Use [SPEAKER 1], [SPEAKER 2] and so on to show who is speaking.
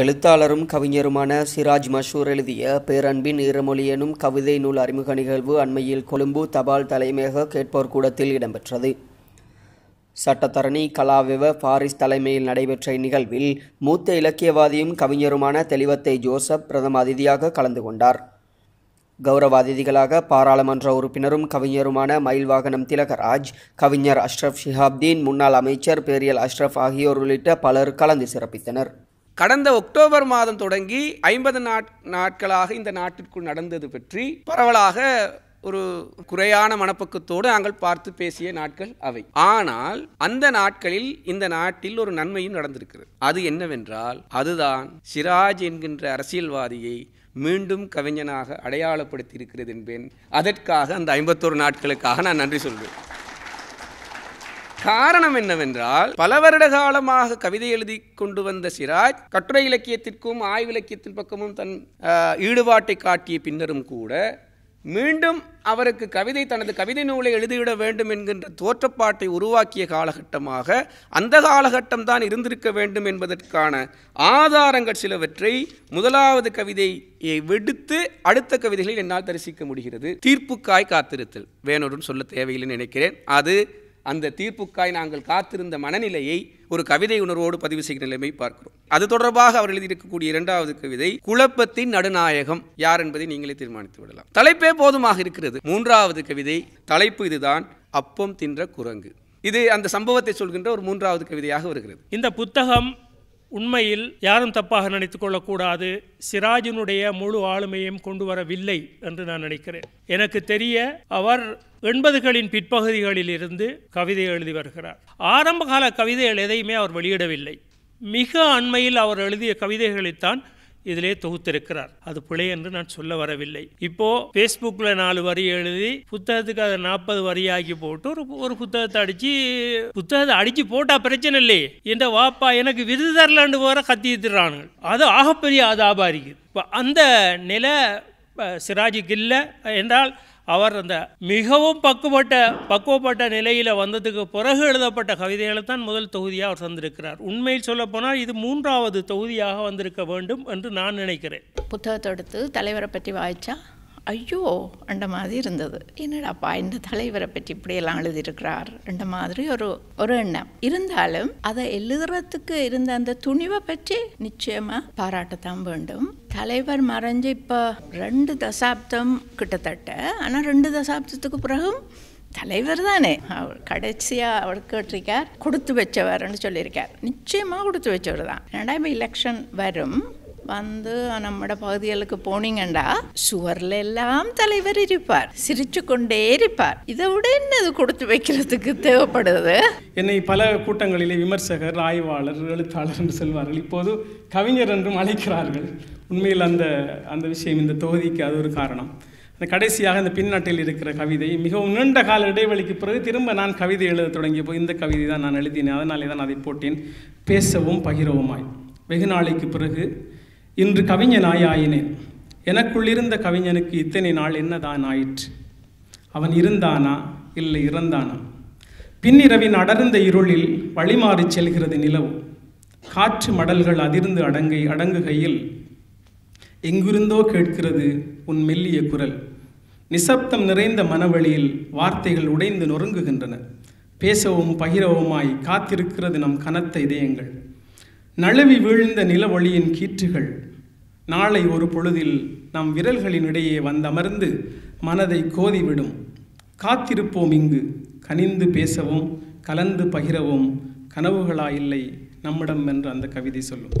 [SPEAKER 1] எழுத்தாளரும் கவிஞருமான சிராஜ் மஷூர் எழுதிய பேரன்பின் ஈரமொழி எனும் கவிதை நூல் அறிமுக நிகழ்வு அண்மையில் கொழும்பு தபால் தலைமையக கேட்போர் கூடத்தில் இடம்பெற்றது. சட்டத்தரணி கலாவிவ பாரிஸ் தலைமையில் நடைபெற்ற இந்நிகழ்வில் மூத்த இலக்கியவாதியும் கவிஞருமான தெளிவத்தை ஜோசப் பிரதம அதிதியாக கலந்து கொண்டார். கௌரவ அதிதிகளாக பாராளுமன்ற உறுப்பினரும் கவிஞருமான மயில்வாகனம் திலகராஜ் கவிஞர் அஷ்ரப் ஷிஹாப்தீன் முன்னாள் அமைச்சர் பேரியல் அஷ்ரப் ஆகியோர் உள்ளிட்ட பலர் கலந்து சிறப்பித்தனர்.
[SPEAKER 2] கடந்த அக்டோபர் மாதம் தொடங்கி ஐம்பது நாட் நாட்களாக இந்த நாட்டிற்குள் நடந்தது பற்றி பரவலாக ஒரு குறையான மனப்பக்கத்தோடு நாங்கள் பார்த்து பேசிய நாட்கள் அவை. ஆனால் அந்த நாட்களில் இந்த நாட்டில் ஒரு நன்மையும் நடந்திருக்கிறது. அது என்னவென்றால் அதுதான் சிராஜ் என்கின்ற அரசியல்வாதியை மீண்டும் கவிஞனாக அடையாளப்படுத்தி இருக்கிறது என்பேன். அதற்காக அந்த ஐம்பத்தோரு நாட்களுக்காக நான் நன்றி சொல்வேன். காரணம் என்னவென்றால் பல வருட காலமாக கவிதை எழுதி கொண்டு வந்த சிராஜ் கட்டுரை இலக்கியத்திற்கும் ஆய்விலக்கியத்தின் பக்கமும் தன் ஈடுபாட்டை காட்டிய பின்னரும் கூட மீண்டும் அவருக்கு கவிதை தனது கவிதை நூலை எழுதிவிட வேண்டும் என்கின்ற தோற்றப்பாட்டை உருவாக்கிய காலகட்டமாக அந்த காலகட்டம் தான் இருந்திருக்க வேண்டும் என்பதற்கான ஆதாரங்கள் சிலவற்றை முதலாவது கவிதையை விடுத்து அடுத்த கவிதைகளில் என்னால் தரிசிக்க முடிகிறது. தீர்ப்புக்காய் காத்திருத்தல். வேறொரும் சொல்ல தேவையில்லை நினைக்கிறேன். அது அந்த தீர்ப்புக்காய் நாங்கள் காத்திருந்த மனநிலையை ஒரு கவிதை உணர்வோடு பதிவு செய்கிற நிலைமை பார்க்கிறோம். அது தொடர்பாக அவர் எழுதியிருக்கக்கூடிய இரண்டாவது கவிதை குழப்பத்தின் நடுநாயகம். யார் என்பதை நீங்களே தீர்மானித்து விடலாம். தலைப்பே போதுமாக இருக்கிறது. மூன்றாவது கவிதை தலைப்பு இதுதான் அப்பம் தின்ற குரங்கு. இது அந்த சம்பவத்தை சொல்கின்ற ஒரு மூன்றாவது கவிதையாக வருகிறது.
[SPEAKER 3] இந்த புத்தகம் உண்மையில் யாரும் தப்பாக நினைத்து கொள்ளக்கூடாது. சிராஜினுடைய முழு ஆளுமையும் கொண்டு வரவில்லை என்று நான் நினைக்கிறேன். எனக்கு தெரிய அவர் எண்பதுகளின் பிற்பகுதிகளில் இருந்து கவிதை எழுதி வருகிறார். ஆரம்பகால கவிதைகள் எதையுமே அவர் வெளியிடவில்லை. மிக அண்மையில் அவர் எழுதிய கவிதைகளைத்தான் இதிலே தொகுத்திருக்கிறார். அது பிழை என்று நான் சொல்ல வரவில்லை. இப்போ ஃபேஸ்புக்கில் நாலு வரி எழுதி புத்தகத்துக்கு அதை நாற்பது வரியாக்கி போட்டு ஒரு ஒரு புத்தகத்தை அடித்து புத்தகத்தை அடித்து போட்டால் பிரச்சனை இல்லையே. என்ற வாப்பா எனக்கு விருது தரலாண்டு போற கத்திட்டுறானுங்க அது ஆகப்பெரிய ஆதாபாரிக்கு இப்போ அந்த நிலை சிராஜுக்கு இல்லை. என்றால் அவர் அந்த மிகவும் பக்குவப்பட்ட பக்குவப்பட்ட நிலையில் வந்ததுக்கு பிறகு எழுதப்பட்ட கவிதைகளை தான் முதல் தொகுதியாக அவர் தந்திருக்கிறார். உண்மையில் சொல்லப்போனால் இது மூன்றாவது தொகுதியாக வந்திருக்க வேண்டும் என்று நான் நினைக்கிறேன்.
[SPEAKER 4] புத்தகத்தை எடுத்து தலைவரை பற்றி வாய்ச்சா? ஐயோ அந்த மாதிரி இருந்தது. என்னடாப்பா இந்த தலைவரை பற்றி இப்படியெல்லாம் எழுதியிருக்கிறார்? அந்த மாதிரி ஒரு ஒரு எண்ணம். இருந்தாலும் அதை எழுதுறதுக்கு இருந்த அந்த துணிவை பற்றி நிச்சயமாக பாராட்டத்தான் வேண்டும். தலைவர் மறைஞ்சு இப்போ ரெண்டு தசாப்தம் கிட்டத்தட்ட. ஆனால் ரெண்டு தசாப்தத்துக்கு பிறகும் தலைவர் தானே. அவர் கடைசியாக அவர் கேட்டிருக்கார் கொடுத்து வச்சவர்னு சொல்லியிருக்கார். நிச்சயமாக கொடுத்து வச்சவர் தான். ரெண்டாயிரம் எலெக்ஷன் வரும். வந்து நம்மட பகுதிகளுக்கு போனீங்கண்டா சுவர்ல எல்லாம் தலைவர் இருப்பார் சிரிச்சு கொண்டே இருப்பார். இதை விட என்னது கொடுத்து வைக்கிறதுக்கு தேவைப்படுது.
[SPEAKER 5] என்னை பல கூட்டங்களிலே விமர்சகர் ஆய்வாளர் எழுத்தாளர் என்று சொல்வார்கள். இப்போது கவிஞர் என்றும் அழைக்கிறார்கள். உண்மையில் அந்த அந்த விஷயம் இந்த தொகுதிக்கு அது ஒரு காரணம். அந்த கடைசியாக இந்த பின்னாட்டில் இருக்கிற கவிதை மிகவும் நீண்ட கால இடைவெளிக்கு பிறகு திரும்ப நான் கவிதை எழுத தொடங்கிய போது இந்த கவிதை தான் நான் எழுதினேன். அதனாலே தான் அதை போட்டேன். பேசவும் பகிரவுமாய். வெகு நாளைக்கு பிறகு இன்று கவிஞனாய் ஆயினேன் எனக்குள்ளிருந்த கவிஞனுக்கு இத்தனை நாள் என்னதான் ஆயிற்று? அவன் இருந்தானா? இல்லை இறந்தானா? பின்னிரவின் அடர்ந்த இருளில் வழிமாறிச் செல்கிறது நிலவு. காற்று மடல்கள் அதிர்ந்து அடங்கை அடங்குகையில் எங்கிருந்தோ கேட்கிறது உன் மெல்லிய குரல். நிசப்தம் நிறைந்த மனவழியில் வார்த்தைகள் உடைந்து நொறுங்குகின்றன. பேசவும் பகிரவுமாய் காத்திருக்கிறது நம் கனத்த இதயங்கள். நழுவி வீழ்ந்த நிலவொளியின் கீற்றுகள் நாளை ஒரு பொழுதில் நம் விரல்களின் இடையே வந்தமர்ந்து மனதை கோதிவிடும். காத்திருப்போம் இங்கு கனிந்து பேசவும் கலந்து பகிரவும் கனவுகளா இல்லை நம்மிடம் என்று அந்த கவிதை சொல்லும்.